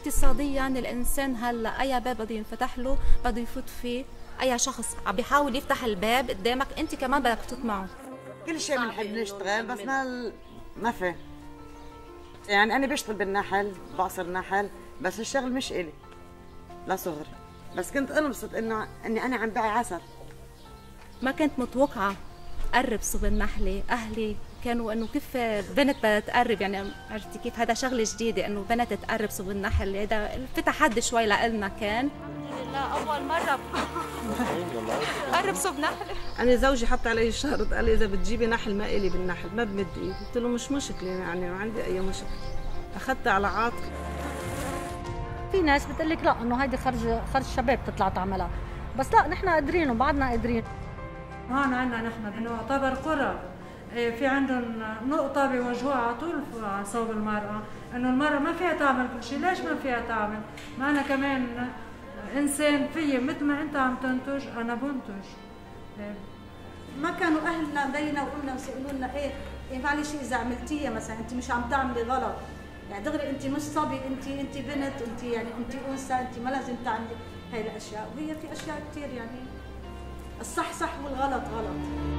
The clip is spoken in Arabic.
اقتصاديا الإنسان هلا أي باب بده ينفتح له بده يفوت فيه؟ أي شخص عم بيحاول يفتح الباب قدامك أنت كمان بدك تفوت معه. كل شيء بنحب نشتغل بس ما ما في. يعني أنا بشتغل بالنحل بعصر نحل بس الشغل مش إلي. لا صغري بس كنت أنبسط إنه إني أنا عم بعي عسل. ما كنت متوقعة. قرب صوب النحلة. أهلي كانوا إنه كيف بنت بدها تقرب يعني عرفتي كيف؟ هذا شغلة جديدة إنه بنت تقرب صوب النحل. هذا في تحدي شوي لنا كان. الحمد لله أول مرة. قرب صوب نحل. أنا زوجي حط علي شرط قال لي إذا بتجيبي نحل ما إلي بالنحل ما بمد إيدي. قلت له مش مشكلة يعني ما عندي أي مشكلة. اخذتها على عاتقي في ناس بتقول لك لا إنه هيدي خرج خرج شباب تطلع تعملها. بس لا نحن قادرين وبعدنا قادرين. هون عندنا نحن بنعتبر قرى إيه، في عندهم نقطة بيوجهوها على طول على صوب المرأة إنه المرأة ما فيها تعمل كل شيء، ليش ما فيها تعمل؟ ما أنا كمان إنسان فيي مثل ما أنت عم تنتج أنا بنتج. إيه. ما كانوا أهلنا بينا وقلنا وسألوا لنا إيه إيه معلش إذا عملتيها مثلا أنت مش عم تعملي غلط، يعني دغري أنت مش صبي أنت أنت بنت أنت يعني أنت أنثى أنت ما لازم تعملي هاي الأشياء، وهي في أشياء كثير يعني الصح صح والغلط غلط.